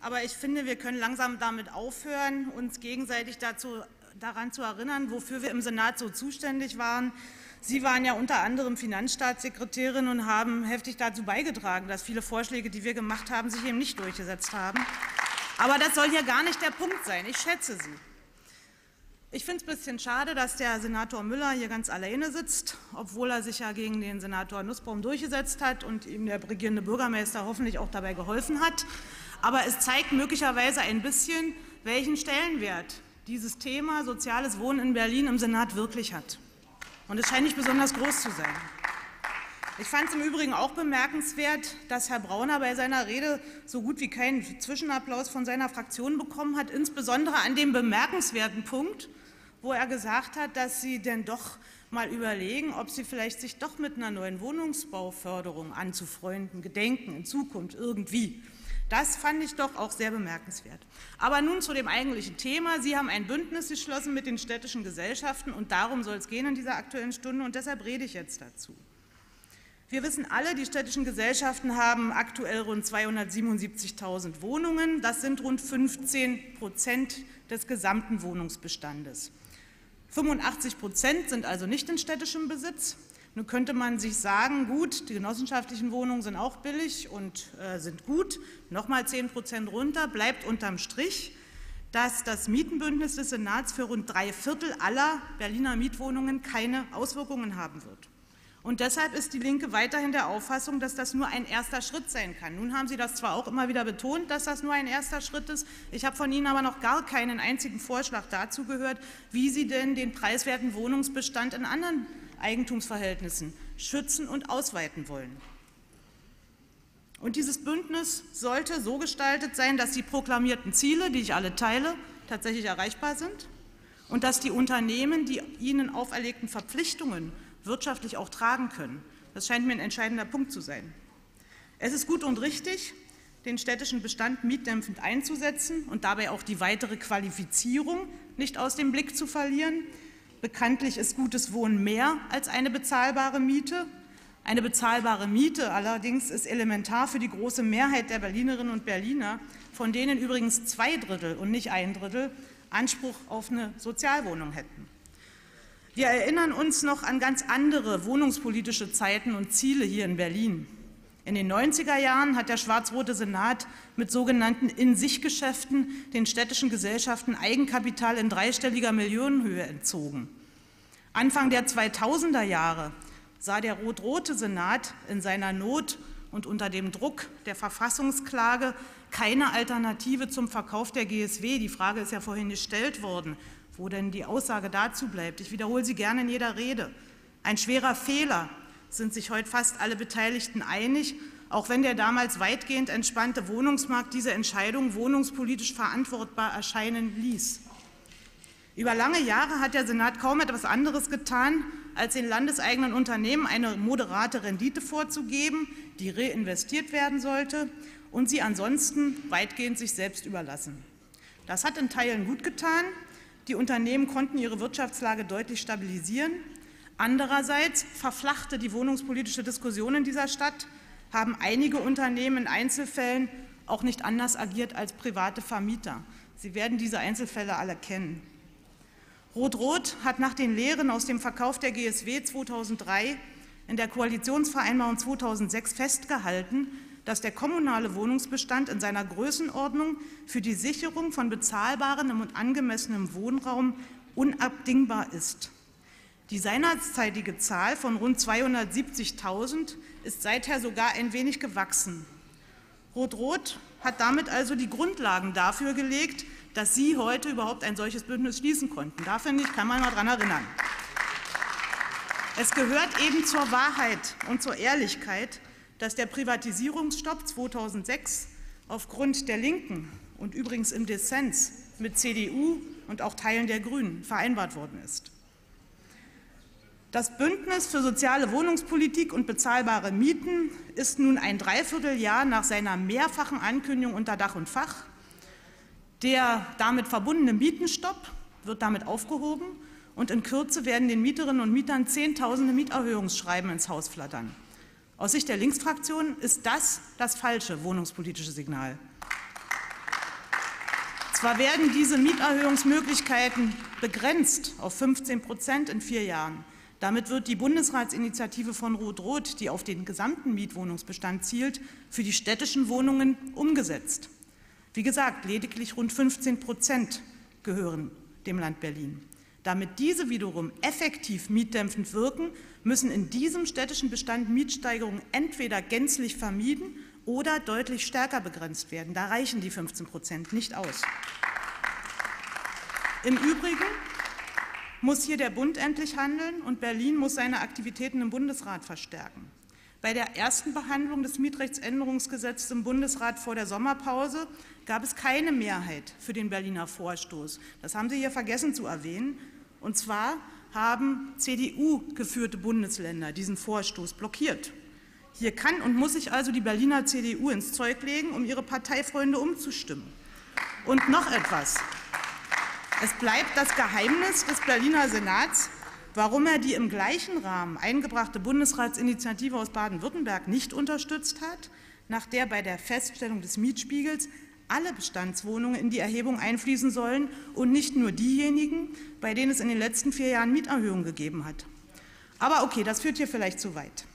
Aber ich finde, wir können langsam damit aufhören, uns gegenseitig dazu, daran zu erinnern, wofür wir im Senat so zuständig waren. Sie waren ja unter anderem Finanzstaatssekretärin und haben heftig dazu beigetragen, dass viele Vorschläge, die wir gemacht haben, sich eben nicht durchgesetzt haben. Aber das soll hier gar nicht der Punkt sein. Ich schätze Sie. Ich finde es ein bisschen schade, dass der Senator Müller hier ganz alleine sitzt, obwohl er sich ja gegen den Senator Nussbaum durchgesetzt hat und ihm der regierende Bürgermeister hoffentlich auch dabei geholfen hat. Aber es zeigt möglicherweise ein bisschen, welchen Stellenwert dieses Thema soziales Wohnen in Berlin im Senat wirklich hat. Und es scheint nicht besonders groß zu sein. Ich fand es im Übrigen auch bemerkenswert, dass Herr Brauner bei seiner Rede so gut wie keinen Zwischenapplaus von seiner Fraktion bekommen hat, insbesondere an dem bemerkenswerten Punkt, wo er gesagt hat, dass Sie denn doch mal überlegen, ob Sie vielleicht sich doch mit einer neuen Wohnungsbauförderung anzufreunden gedenken in Zukunft irgendwie. Das fand ich doch auch sehr bemerkenswert. Aber nun zu dem eigentlichen Thema. Sie haben ein Bündnis geschlossen mit den städtischen Gesellschaften und darum soll es gehen in dieser Aktuellen Stunde und deshalb rede ich jetzt dazu. Wir wissen alle, die städtischen Gesellschaften haben aktuell rund 277.000 Wohnungen. Das sind rund 15 Prozent des gesamten Wohnungsbestandes. 85 Prozent sind also nicht in städtischem Besitz. Nun könnte man sich sagen, gut, die genossenschaftlichen Wohnungen sind auch billig und äh, sind gut. Nochmal 10 Prozent runter, bleibt unterm Strich, dass das Mietenbündnis des Senats für rund drei Viertel aller Berliner Mietwohnungen keine Auswirkungen haben wird. Und deshalb ist die Linke weiterhin der Auffassung, dass das nur ein erster Schritt sein kann. Nun haben Sie das zwar auch immer wieder betont, dass das nur ein erster Schritt ist. Ich habe von Ihnen aber noch gar keinen einzigen Vorschlag dazu gehört, wie Sie denn den preiswerten Wohnungsbestand in anderen Eigentumsverhältnissen schützen und ausweiten wollen. Und dieses Bündnis sollte so gestaltet sein, dass die proklamierten Ziele, die ich alle teile, tatsächlich erreichbar sind und dass die Unternehmen die ihnen auferlegten Verpflichtungen wirtschaftlich auch tragen können. Das scheint mir ein entscheidender Punkt zu sein. Es ist gut und richtig, den städtischen Bestand mietdämpfend einzusetzen und dabei auch die weitere Qualifizierung nicht aus dem Blick zu verlieren. Bekanntlich ist gutes Wohnen mehr als eine bezahlbare Miete. Eine bezahlbare Miete allerdings ist elementar für die große Mehrheit der Berlinerinnen und Berliner, von denen übrigens zwei Drittel und nicht ein Drittel Anspruch auf eine Sozialwohnung hätten. Wir erinnern uns noch an ganz andere wohnungspolitische Zeiten und Ziele hier in Berlin. In den 90er Jahren hat der schwarz-rote Senat mit sogenannten In-sich-Geschäften den städtischen Gesellschaften Eigenkapital in dreistelliger Millionenhöhe entzogen. Anfang der 2000er Jahre sah der rot-rote Senat in seiner Not und unter dem Druck der Verfassungsklage keine Alternative zum Verkauf der GSW. Die Frage ist ja vorhin gestellt worden wo denn die Aussage dazu bleibt. Ich wiederhole sie gerne in jeder Rede. Ein schwerer Fehler, sind sich heute fast alle Beteiligten einig, auch wenn der damals weitgehend entspannte Wohnungsmarkt diese Entscheidung wohnungspolitisch verantwortbar erscheinen ließ. Über lange Jahre hat der Senat kaum etwas anderes getan, als den landeseigenen Unternehmen eine moderate Rendite vorzugeben, die reinvestiert werden sollte und sie ansonsten weitgehend sich selbst überlassen. Das hat in Teilen gut getan, die Unternehmen konnten ihre Wirtschaftslage deutlich stabilisieren. Andererseits verflachte die wohnungspolitische Diskussion in dieser Stadt, haben einige Unternehmen in Einzelfällen auch nicht anders agiert als private Vermieter. Sie werden diese Einzelfälle alle kennen. Rot-Rot hat nach den Lehren aus dem Verkauf der GSW 2003 in der Koalitionsvereinbarung 2006 festgehalten, dass der kommunale Wohnungsbestand in seiner Größenordnung für die Sicherung von bezahlbarem und angemessenem Wohnraum unabdingbar ist. Die seinerzeitige Zahl von rund 270.000 ist seither sogar ein wenig gewachsen. Rot-Rot hat damit also die Grundlagen dafür gelegt, dass Sie heute überhaupt ein solches Bündnis schließen konnten. Da finde ich, kann man mal daran erinnern. Es gehört eben zur Wahrheit und zur Ehrlichkeit, dass der Privatisierungsstopp 2006 aufgrund der Linken und übrigens im Dissens mit CDU und auch Teilen der Grünen vereinbart worden ist. Das Bündnis für soziale Wohnungspolitik und bezahlbare Mieten ist nun ein Dreivierteljahr nach seiner mehrfachen Ankündigung unter Dach und Fach. Der damit verbundene Mietenstopp wird damit aufgehoben und in Kürze werden den Mieterinnen und Mietern Zehntausende Mieterhöhungsschreiben ins Haus flattern. Aus Sicht der Linksfraktion ist das das falsche wohnungspolitische Signal. Zwar werden diese Mieterhöhungsmöglichkeiten begrenzt auf 15 Prozent in vier Jahren. Damit wird die Bundesratsinitiative von Rot-Rot, die auf den gesamten Mietwohnungsbestand zielt, für die städtischen Wohnungen umgesetzt. Wie gesagt, lediglich rund 15 Prozent gehören dem Land Berlin. Damit diese wiederum effektiv mietdämpfend wirken, müssen in diesem städtischen Bestand Mietsteigerungen entweder gänzlich vermieden oder deutlich stärker begrenzt werden. Da reichen die 15 Prozent nicht aus. Im Übrigen muss hier der Bund endlich handeln und Berlin muss seine Aktivitäten im Bundesrat verstärken. Bei der ersten Behandlung des Mietrechtsänderungsgesetzes im Bundesrat vor der Sommerpause gab es keine Mehrheit für den Berliner Vorstoß. Das haben Sie hier vergessen zu erwähnen. Und zwar haben CDU-geführte Bundesländer diesen Vorstoß blockiert. Hier kann und muss sich also die Berliner CDU ins Zeug legen, um ihre Parteifreunde umzustimmen. Und noch etwas. Es bleibt das Geheimnis des Berliner Senats, warum er die im gleichen Rahmen eingebrachte Bundesratsinitiative aus Baden-Württemberg nicht unterstützt hat, nach der bei der Feststellung des Mietspiegels alle Bestandswohnungen in die Erhebung einfließen sollen und nicht nur diejenigen, bei denen es in den letzten vier Jahren Mieterhöhungen gegeben hat. Aber okay, das führt hier vielleicht zu weit.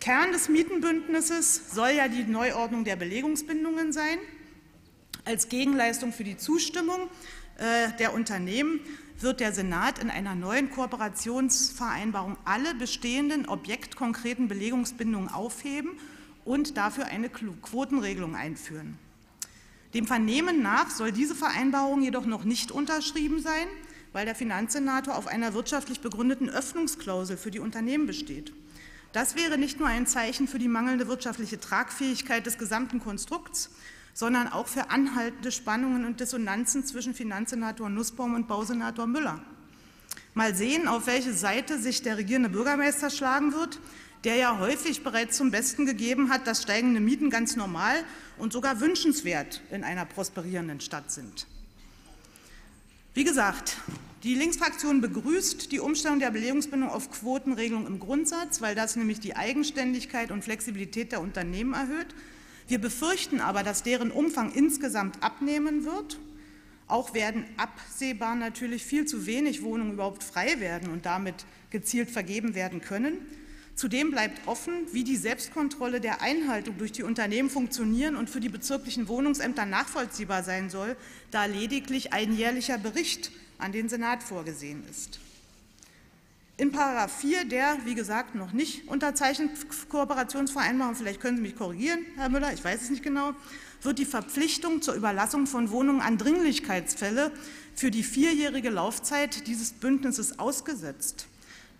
Kern des Mietenbündnisses soll ja die Neuordnung der Belegungsbindungen sein. Als Gegenleistung für die Zustimmung äh, der Unternehmen wird der Senat in einer neuen Kooperationsvereinbarung alle bestehenden objektkonkreten Belegungsbindungen aufheben und dafür eine Quotenregelung einführen. Dem Vernehmen nach soll diese Vereinbarung jedoch noch nicht unterschrieben sein, weil der Finanzsenator auf einer wirtschaftlich begründeten Öffnungsklausel für die Unternehmen besteht. Das wäre nicht nur ein Zeichen für die mangelnde wirtschaftliche Tragfähigkeit des gesamten Konstrukts, sondern auch für anhaltende Spannungen und Dissonanzen zwischen Finanzsenator Nussbaum und Bausenator Müller. Mal sehen, auf welche Seite sich der regierende Bürgermeister schlagen wird, der ja häufig bereits zum Besten gegeben hat, dass steigende Mieten ganz normal und sogar wünschenswert in einer prosperierenden Stadt sind. Wie gesagt, die Linksfraktion begrüßt die Umstellung der Belegungsbindung auf Quotenregelung im Grundsatz, weil das nämlich die Eigenständigkeit und Flexibilität der Unternehmen erhöht. Wir befürchten aber, dass deren Umfang insgesamt abnehmen wird. Auch werden absehbar natürlich viel zu wenig Wohnungen überhaupt frei werden und damit gezielt vergeben werden können. Zudem bleibt offen, wie die Selbstkontrolle der Einhaltung durch die Unternehmen funktionieren und für die bezirklichen Wohnungsämter nachvollziehbar sein soll, da lediglich ein jährlicher Bericht an den Senat vorgesehen ist. In Paragraph 4 der, wie gesagt, noch nicht unterzeichneten Kooperationsvereinbarung, vielleicht können Sie mich korrigieren, Herr Müller, ich weiß es nicht genau, wird die Verpflichtung zur Überlassung von Wohnungen an Dringlichkeitsfälle für die vierjährige Laufzeit dieses Bündnisses ausgesetzt.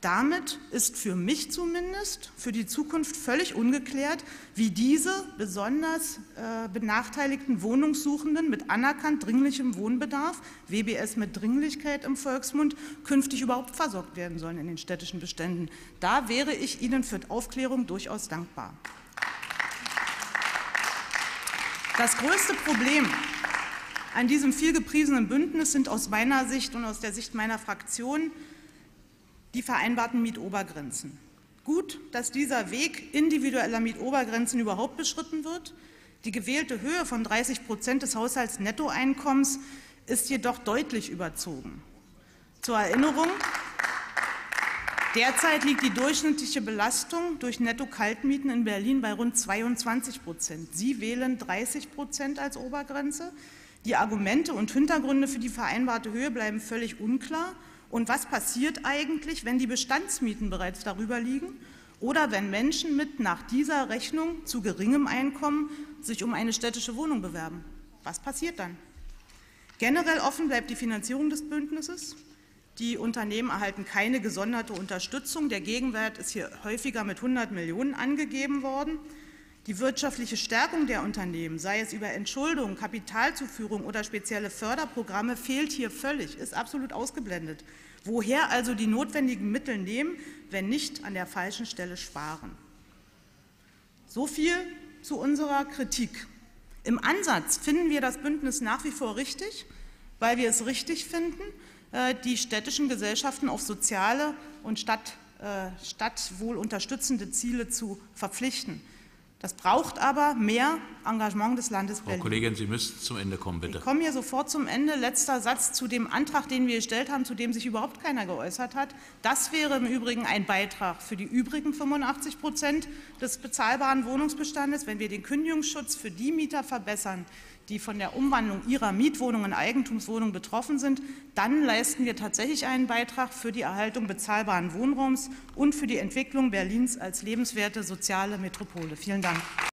Damit ist für mich zumindest für die Zukunft völlig ungeklärt, wie diese besonders äh, benachteiligten Wohnungssuchenden mit anerkannt dringlichem Wohnbedarf, WBS mit Dringlichkeit im Volksmund, künftig überhaupt versorgt werden sollen in den städtischen Beständen. Da wäre ich Ihnen für Aufklärung durchaus dankbar. Das größte Problem an diesem vielgepriesenen Bündnis sind aus meiner Sicht und aus der Sicht meiner Fraktion die vereinbarten Mietobergrenzen. Gut, dass dieser Weg individueller Mietobergrenzen überhaupt beschritten wird. Die gewählte Höhe von 30 Prozent des Haushaltsnettoeinkommens ist jedoch deutlich überzogen. Zur Erinnerung, derzeit liegt die durchschnittliche Belastung durch Netto-Kaltmieten in Berlin bei rund 22 Prozent. Sie wählen 30 Prozent als Obergrenze. Die Argumente und Hintergründe für die vereinbarte Höhe bleiben völlig unklar. Und was passiert eigentlich, wenn die Bestandsmieten bereits darüber liegen oder wenn Menschen mit nach dieser Rechnung zu geringem Einkommen sich um eine städtische Wohnung bewerben? Was passiert dann? Generell offen bleibt die Finanzierung des Bündnisses. Die Unternehmen erhalten keine gesonderte Unterstützung. Der Gegenwert ist hier häufiger mit 100 Millionen angegeben worden. Die wirtschaftliche Stärkung der Unternehmen, sei es über Entschuldung, Kapitalzuführung oder spezielle Förderprogramme, fehlt hier völlig, ist absolut ausgeblendet. Woher also die notwendigen Mittel nehmen, wenn nicht an der falschen Stelle sparen? So viel zu unserer Kritik. Im Ansatz finden wir das Bündnis nach wie vor richtig, weil wir es richtig finden, äh, die städtischen Gesellschaften auf soziale und Stadt, äh, stadtwohl unterstützende Ziele zu verpflichten. Das braucht aber mehr Engagement des Landes Frau Berlin. Kollegin, Sie müssen zum Ende kommen, bitte. Ich komme hier sofort zum Ende. Letzter Satz zu dem Antrag, den wir gestellt haben, zu dem sich überhaupt keiner geäußert hat. Das wäre im Übrigen ein Beitrag für die übrigen 85 Prozent des bezahlbaren Wohnungsbestandes, wenn wir den Kündigungsschutz für die Mieter verbessern, die von der Umwandlung ihrer Mietwohnung in Eigentumswohnung betroffen sind, dann leisten wir tatsächlich einen Beitrag für die Erhaltung bezahlbaren Wohnraums und für die Entwicklung Berlins als lebenswerte soziale Metropole. Vielen Dank.